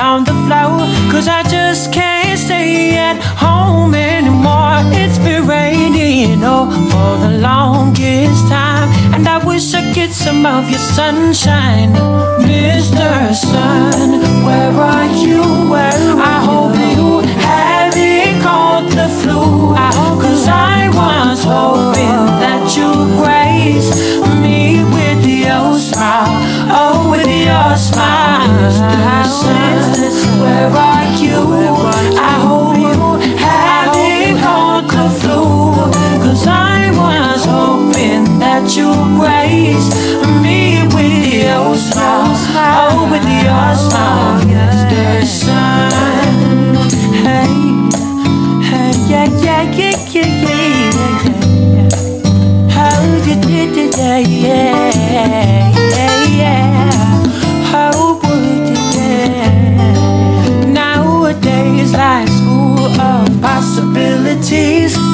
on the floor. Cause I just can't stay at home anymore. It's been raining oh, for the longest time. And I wish I get some of your sunshine. Mr. Sun,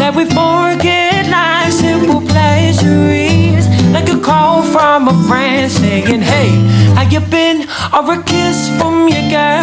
that we forget simple pleasures. Like a call from a friend saying, Or a kiss from your girlfriend.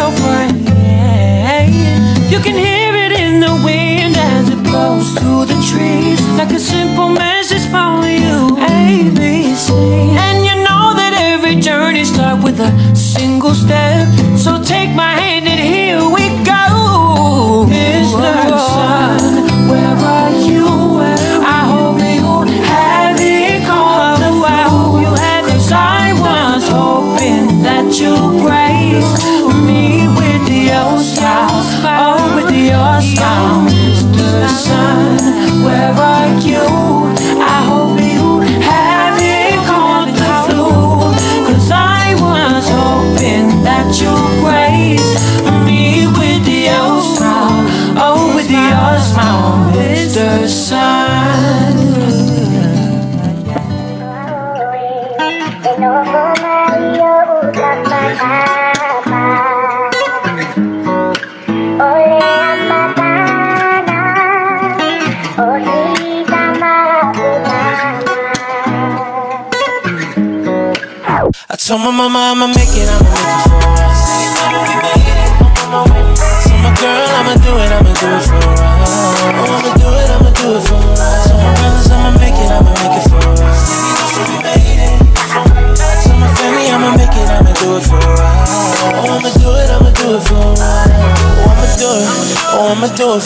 I told my mama I'ma make it, I'ma make it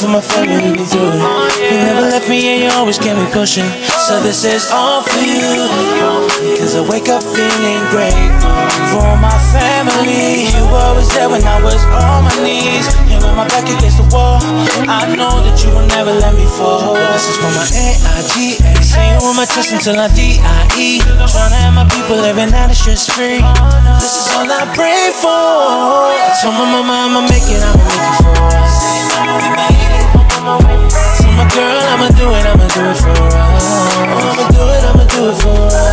for my family, we do it. You never left me and you always kept me pushing. So this is all for you. Cause I wake up feeling grateful for my family. You were always there when I was on my knees. You my back against the wall. I know that you will never let me fall. This is for my A-I-G-A. Saying with my chest until I D-I-E. Trying to have my people living out of stress free. This is all I pray for. I told my mama I'ma make it, I'ma make it for her. Told my girl I'ma do it, I'ma do it for. Oh, I'ma do it, I'ma do it for her.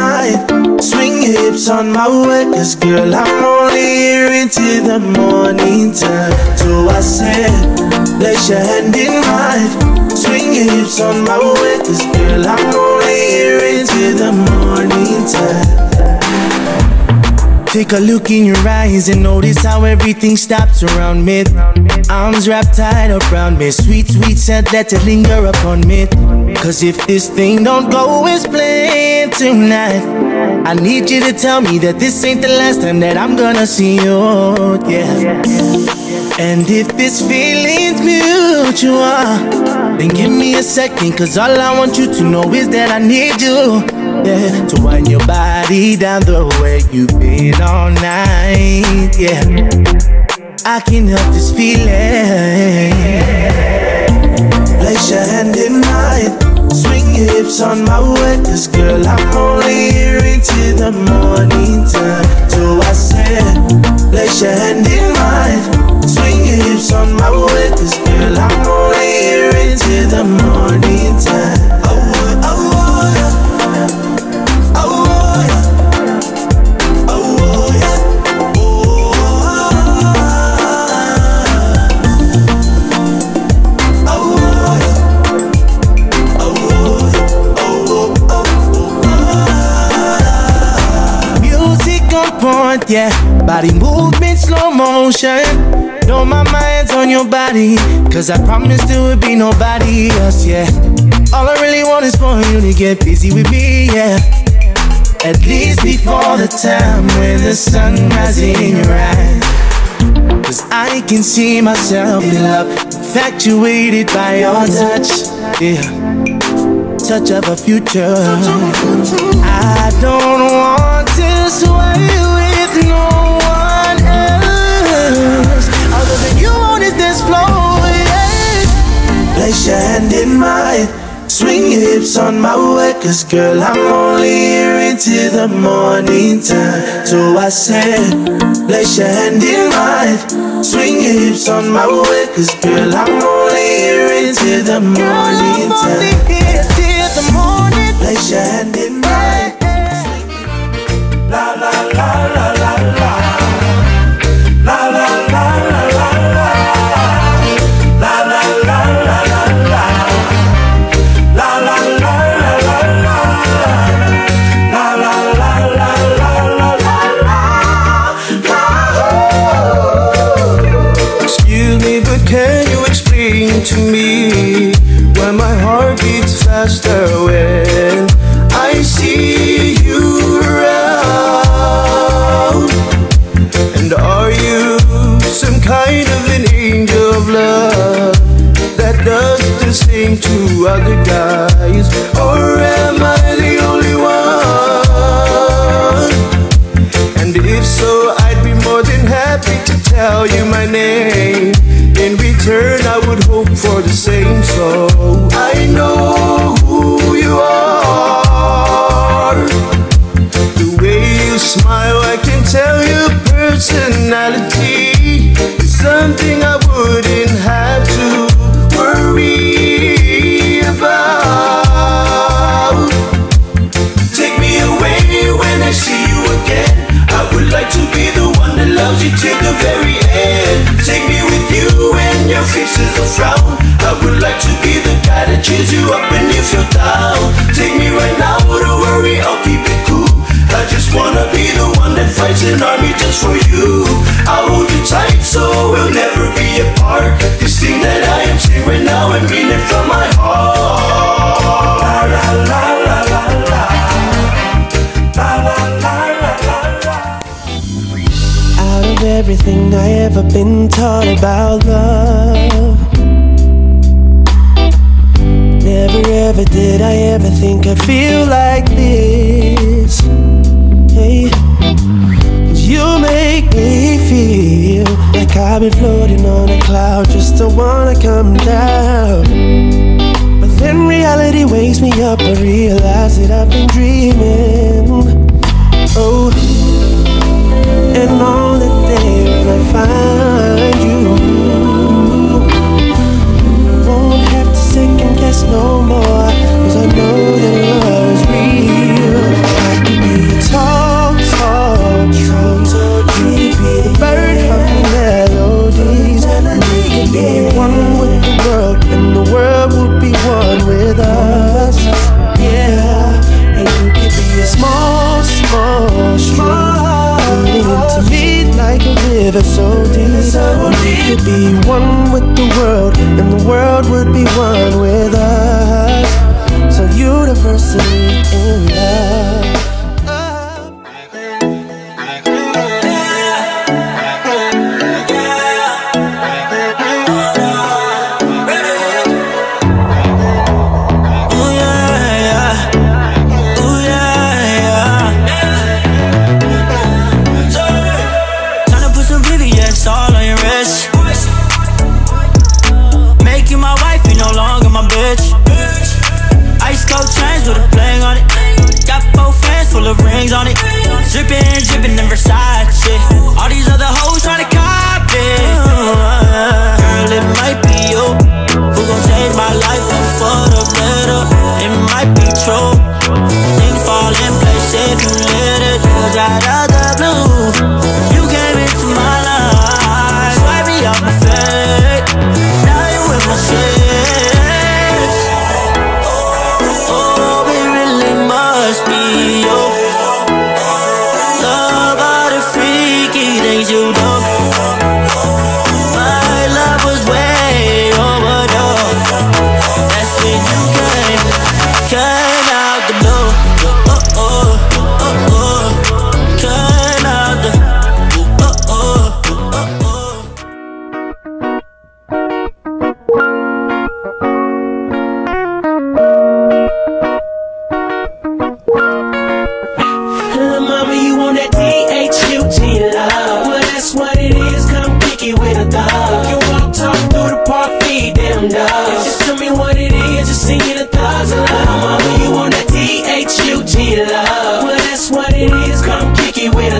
Mine. Swing hips on my way. Cause girl, I'm only here into the morning time. So I said, place your hand in mine. Swing your hips on my way. Cause girl, I'm only here into the morning time. Take a look in your eyes and notice how everything stops around me. Arms wrapped tight around me. Sweet, sweet scent, let it linger upon me. Cause if this thing don't go as planned tonight, I need you to tell me that this ain't the last time that I'm gonna see you. Yeah. And if this feeling's mutual, then give me a second. Cause all I want you to know is that I need you. Yeah, to wind your body down the way you've been all night. Yeah, I can help this feeling. On my way. Cause girl, I'm only here into the morning time. So I said, place your hand in mine. Swing your hips on my yeah. Body movement, slow motion. Know my mind's on your body, cause I promised there would be nobody else, yeah. All I really want is for you to get busy with me, yeah. At least before the time when the sun rises in your eyes. Cause I can see myself in love, infatuated by your touch, yeah touch of a future. I don't want this way. place your hand in mine. Swing your hips on my way Cause girl, I'm only here until the morning time. So I said, place your hand in mine. Swing your hips on my way Cause girl, I'm only here until the morning time. Place your hand to other guys? Or am I the only one? And if so, I'd be more than happy to tell you my name. In return, I would hope for the same. I've been floating on a cloud just to wanna come down. But then reality wakes me up, I realize that I've been dreaming. Oh,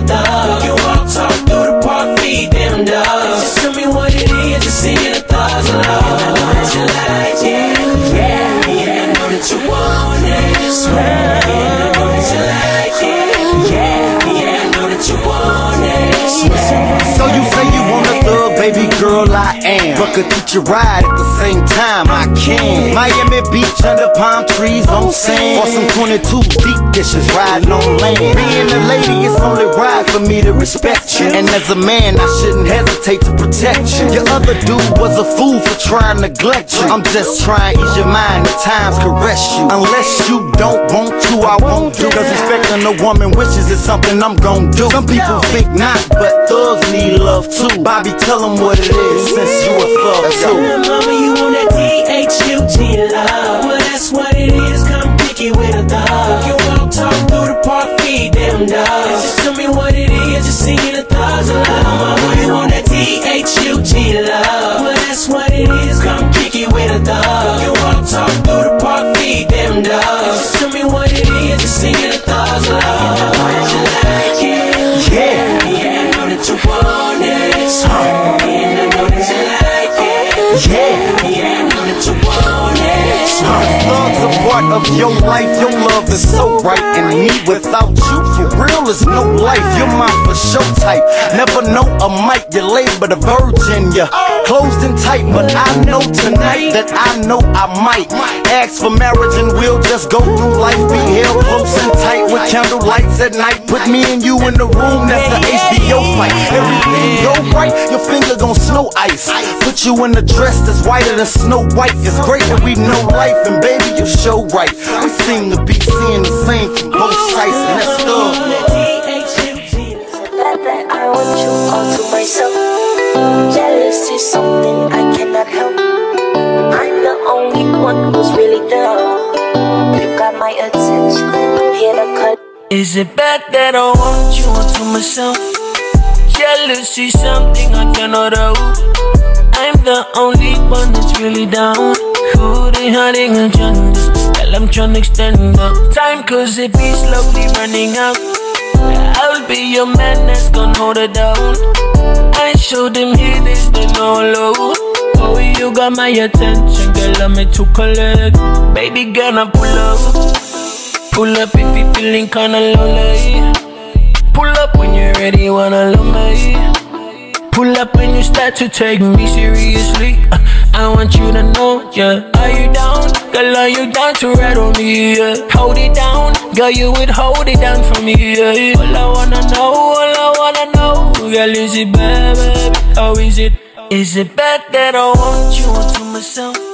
thug. You walk, talk through the park, feed them dogs. Just tell me what it is to see the thugs love. And I know that you like it, yeah, yeah. I know that you want it, swear. Yeah, I know that you like it, yeah, yeah. I know that you want it, swear. So you say you baby girl, I am. But could teach you ride at the same time, I can. Miami Beach under palm trees on sand. Or some 22 deep dishes riding on land. Being a lady, it's only right for me to respect you. And as a man, I shouldn't hesitate to protect you. Your other dude was a fool for trying to neglect you. I'm just trying to ease your mind, at times caress you. Unless you don't want to, I won't do. Cause respecting a woman wishes is something I'm gon' do. Some people think not, but thugs need love too. Bobby, tell them what it is, since you a thug too. Mama, you want that T-H-U-G part of your life, your love is so right And me without you, for real is no life. You're my for show type, never know a mic You're late but a virgin, you're closed and tight But I know tonight that I know I might. Ask for marriage and we'll just go through life. Be held close and tight with candle lights at night. Put me and you in the room, that's an HBO fight right, your finger gon' snow ice Put you in a dress that's whiter than Snow White It's great that we know life and baby you show right We seem to be seeing the same from both sides and that's thug That, that I want you all to myself. Jealous is something I cannot help. I'm the only one who's really down. You got my attention. Hear the cut. Is it bad that I want you onto myself? Jealousy, something I cannot help. I'm the only one that's really down. Who they hiding agendas? Well, I'm trying to extend the time, cause it be slowly running out. I'll be your man that's gonna hold it down. I show them haters they know low. Oh, you got my attention, girl. I'm to collect. Baby girl, I pull up. Pull up if you feeling kinda lonely. Pull up when you're ready, wanna love me. Pull up when you start to take me seriously. Uh, I want you to know, yeah. Are you down? Girl, are you down to ride on me? Yeah. Hold it down, girl, you would hold it down for me. Yeah. All I wanna know, all I wanna know, girl, is it bad, baby? How is it? Is it bad that I want you all onto myself?